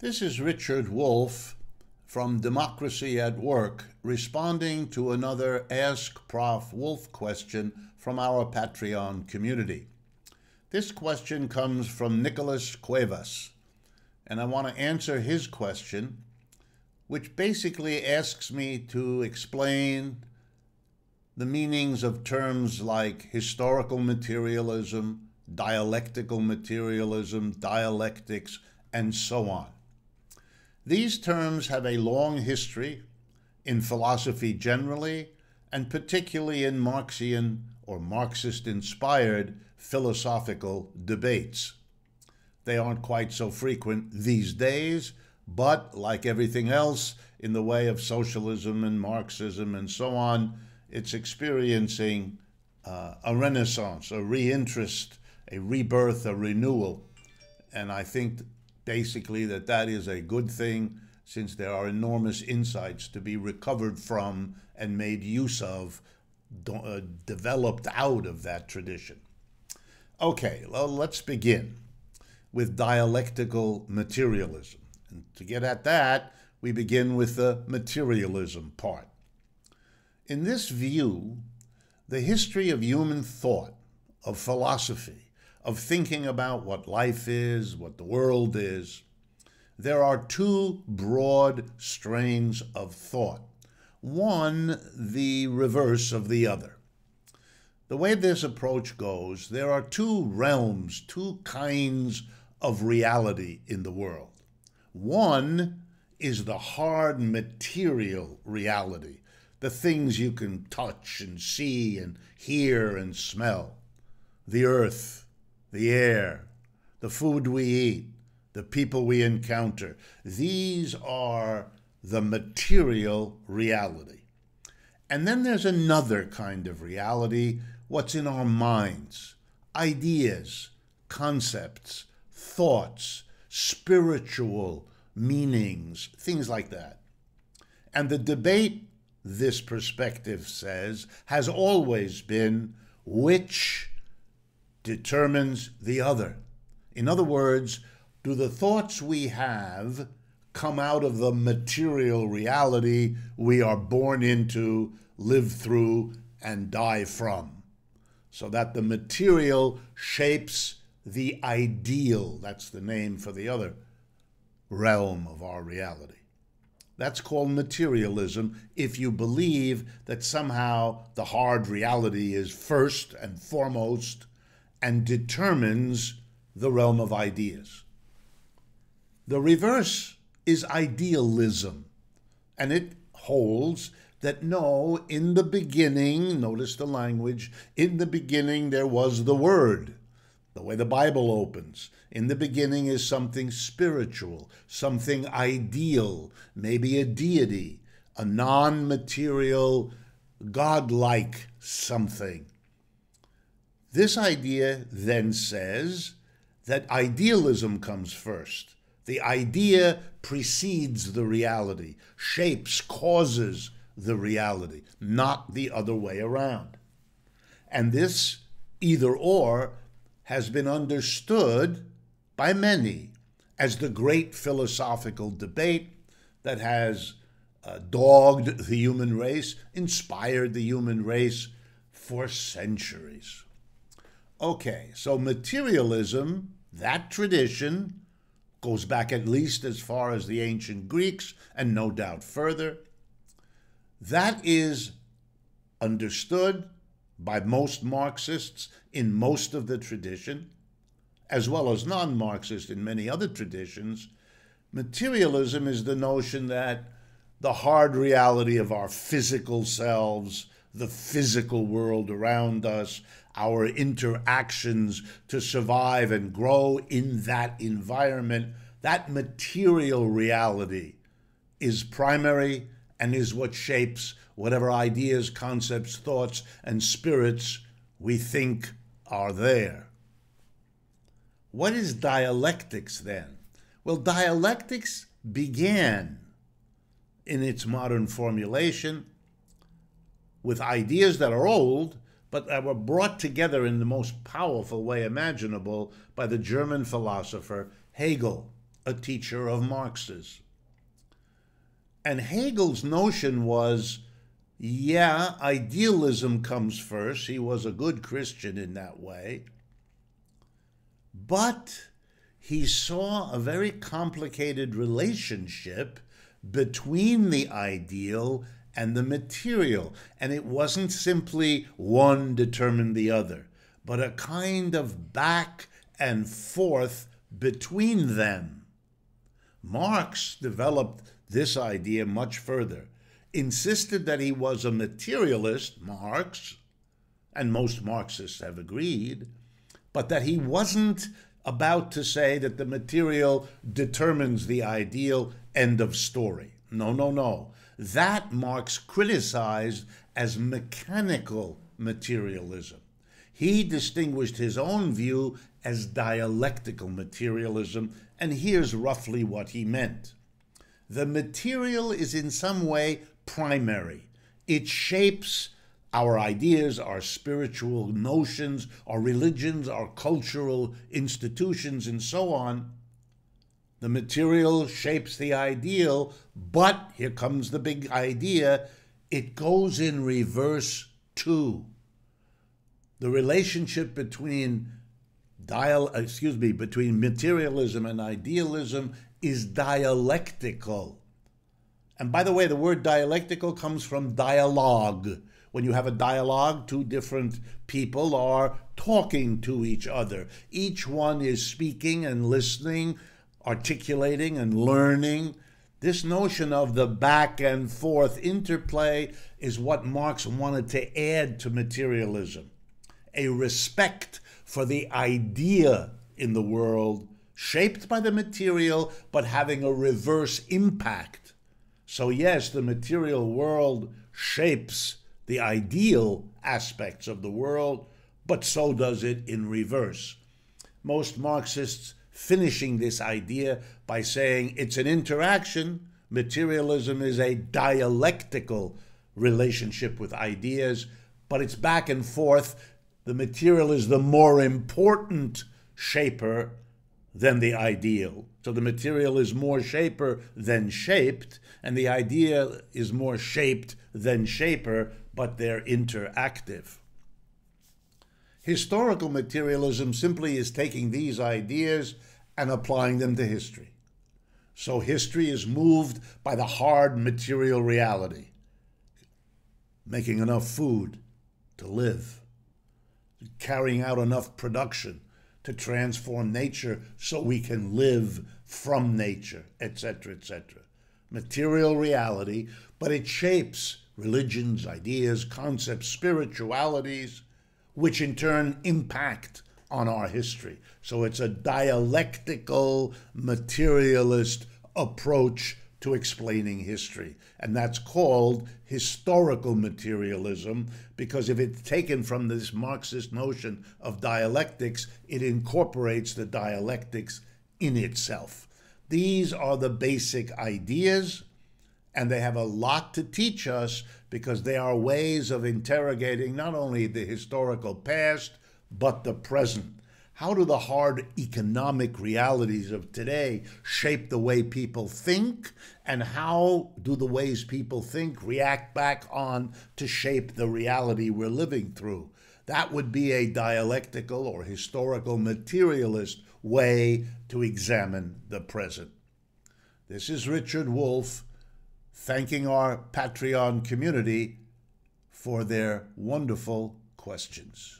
This is Richard Wolff from Democracy at Work responding to another Ask Prof. Wolff question from our Patreon community. This question comes from Nicholas Cuevas, and I want to answer his question, which basically asks me to explain the meanings of terms like historical materialism, dialectical materialism, dialectics, and so on. These terms have a long history in philosophy generally, and particularly in Marxian or Marxist inspired philosophical debates. They aren't quite so frequent these days, but like everything else in the way of socialism and Marxism and so on, it's experiencing uh, a renaissance, a reinterest, a rebirth, a renewal. And I think basically that that is a good thing since there are enormous insights to be recovered from and made use of, uh, developed out of that tradition. Okay, well, let's begin with dialectical materialism. And to get at that, we begin with the materialism part. In this view, the history of human thought, of philosophy, of thinking about what life is, what the world is, there are two broad strains of thought, one the reverse of the other. The way this approach goes, there are two realms, two kinds of reality in the world. One is the hard material reality, the things you can touch and see and hear and smell the earth, the air, the food we eat, the people we encounter. These are the material reality. And then there's another kind of reality what's in our minds ideas, concepts, thoughts, spiritual meanings, things like that. And the debate, this perspective says, has always been which determines the other. In other words, do the thoughts we have come out of the material reality we are born into, live through, and die from? So that the material shapes the ideal. That's the name for the other realm of our reality. That's called materialism if you believe that somehow the hard reality is first and foremost and determines the realm of ideas. The reverse is idealism, and it holds that no, in the beginning, notice the language, in the beginning there was the Word, the way the Bible opens. In the beginning is something spiritual, something ideal, maybe a deity, a non material, godlike something. This idea then says that idealism comes first. The idea precedes the reality, shapes, causes the reality, not the other way around. And this either or has been understood by many as the great philosophical debate that has uh, dogged the human race, inspired the human race for centuries. Okay, so materialism, that tradition, goes back at least as far as the ancient Greeks and no doubt further. That is understood by most Marxists in most of the tradition, as well as non Marxists in many other traditions. Materialism is the notion that the hard reality of our physical selves, the physical world around us, our interactions to survive and grow in that environment, that material reality is primary and is what shapes whatever ideas, concepts, thoughts, and spirits we think are there. What is dialectics then? Well, dialectics began in its modern formulation with ideas that are old but that were brought together in the most powerful way imaginable by the German philosopher Hegel. a teacher of Marx's. And Hegel's notion was yeah, idealism comes first. He was a good Christian in that way. But he saw a very complicated relationship between the ideal and the material. And it wasn't simply one determined the other, but a kind of back and forth between them. Marx developed this idea much further insisted that he was a materialist, Marx, and most Marxists have agreed, but that he wasn't about to say that the material determines the ideal end of story. No, no, no. That Marx criticized as mechanical materialism. He distinguished his own view as dialectical materialism, and here's roughly what he meant. The material is in some way primary. It shapes our ideas, our spiritual notions, our religions, our cultural institutions, and so on. The material shapes the ideal, but here comes the big idea it goes in reverse too. The relationship between dial uh, excuse me between materialism and idealism is dialectical. And by the way, the word dialectical comes from dialogue. When you have a dialogue, two different people are talking to each other. Each one is speaking and listening, articulating and learning. This notion of the back and forth interplay is what Marx wanted to add to materialism a respect for the idea in the world, shaped by the material, but having a reverse impact so, yes, the material world shapes the ideal aspects of the world, but so does it in reverse. Most Marxists finishing this idea by saying it's an interaction, materialism is a dialectical relationship with ideas, but it's back and forth. The material is the more important shaper than the ideal. So the material is more shaper than shaped, and the idea is more shaped than shaper, but they're interactive. Historical materialism simply is taking these ideas and applying them to history. So history is moved by the hard material reality making enough food to live, carrying out enough production to transform nature so we can live from nature, etc., etc. Material reality, but it shapes religions, ideas, concepts, spiritualities, which in turn impact on our history. So it's a dialectical, materialist approach to explaining history. And that's called historical materialism because if it's taken from this Marxist notion of dialectics, it incorporates the dialectics in itself. These are the basic ideas, and they have a lot to teach us because they are ways of interrogating not only the historical past, but the present. How do the hard economic realities of today shape the way people think? And how do the ways people think react back on to shape the reality we're living through? That would be a dialectical or historical materialist way to examine the present. This is Richard Wolff thanking our Patreon community for their wonderful questions.